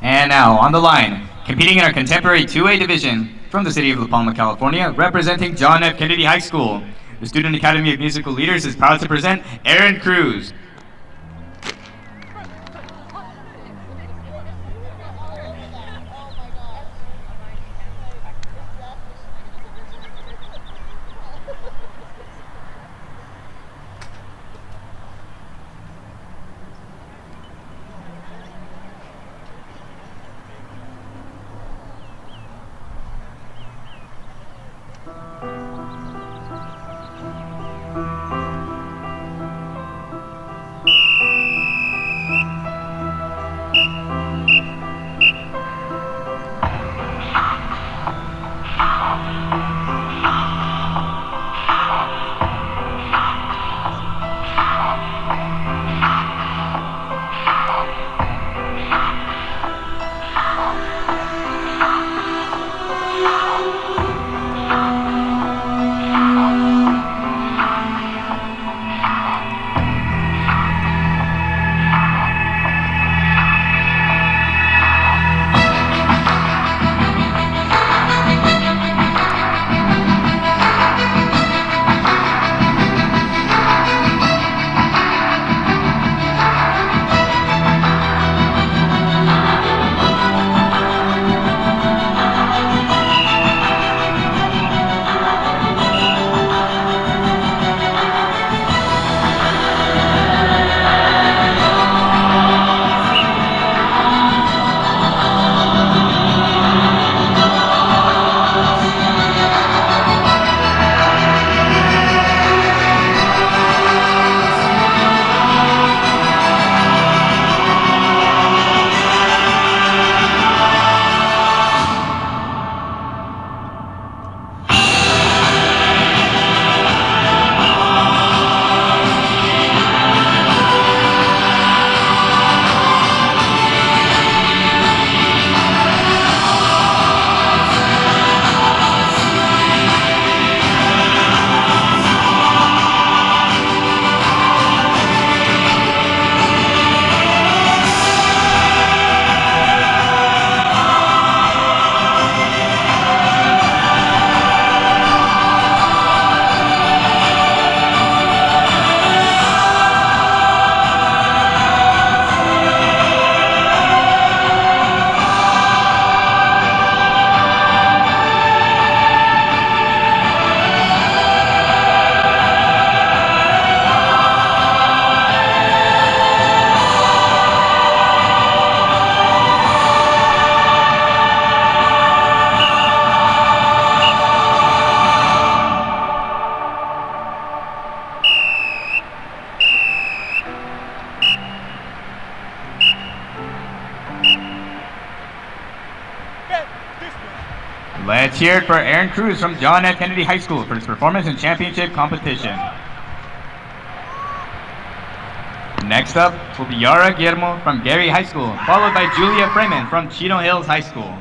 And now, on the line, competing in our contemporary 2A division from the city of La Palma, California, representing John F. Kennedy High School. The Student Academy of Musical Leaders is proud to present Aaron Cruz. Let's hear it for Aaron Cruz from John F. Kennedy High School for his performance in championship competition. Next up will be Yarah Guillermo from Garey High School, followed by Julia Freeman from Chino Hills High School.